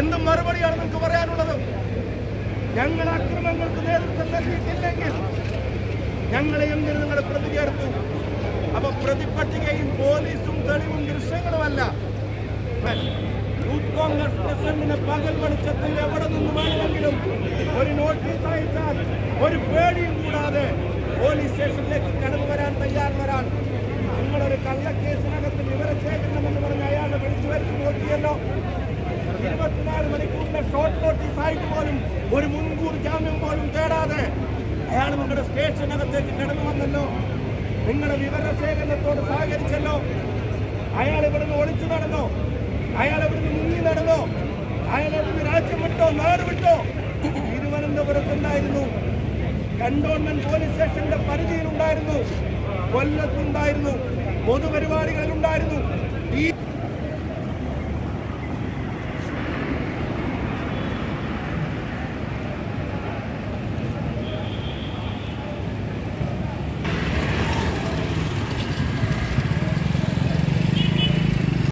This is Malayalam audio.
എന്ത് മറുപടിയാണ് നിങ്ങൾക്ക് പറയാനുള്ളത്. ഞങ്ങൾ അക്രമങ്ങൾക്ക് നേതൃത്വം നൽകിയിട്ടില്ലെങ്കിൽ ഞങ്ങളെ എങ്ങനെ നിങ്ങൾ പ്രതി ചേർത്തു അപ്പൊ പ്രതിപട്ടികയും പോലീസും തെളിവും ദൃശ്യങ്ങളുമല്ല. യൂത്ത് കോൺഗ്രസ് പ്രസിഡന്റിന് പകൽ വെളിച്ചത്തിൽ എവിടെ നിന്ന് വേണമെങ്കിലും ഒരു നോട്ടീസ് അയച്ചാൽ ഒരു പേടിയും കൂടാതെ പോലീസ് സ്റ്റേഷനിലേക്ക് കടന്നു വരാൻ തയ്യാറുള്ള ഒരാൾ നിങ്ങളൊരു കള്ളക്കേസിൽ ഷോർട്ട് നോട്ടീസ് ആയിട്ട് പോലും ഒരു മുൻകൂർ ജാമ്യം പോലും തേടാതെ അയാൾ നിങ്ങളുടെ സ്റ്റേഷനകത്തേക്ക് കടന്നു വന്നല്ലോ. നിങ്ങളുടെ വിവരശേഖരണത്തോട് സഹകരിച്ചല്ലോ. അയാൾ ഇവിടുന്ന് ഒളിച്ചു നടന്നോ? അയാൾ ഇവിടുന്ന് മുങ്ങി നടന്നോ? അയാൾ ഇവിടുന്ന് രാജ്യം വിട്ടോ? നാട് വിട്ടോ? തിരുവനന്തപുരത്തുണ്ടായിരുന്നു കണ്ടോൺമെന്റ് പോലീസ് സ്റ്റേഷന്റെ പരിധിയിലുണ്ടായിരുന്നു. കൊല്ലത്തുണ്ടായിരുന്നു. പൊതുപരിപാടികളിലുണ്ടായിരുന്നു.